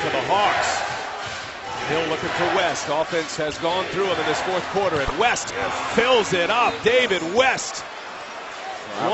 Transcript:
for the Hawks. Hill looking for West. Offense has gone through him in this fourth quarter, and West fills it up. David West. One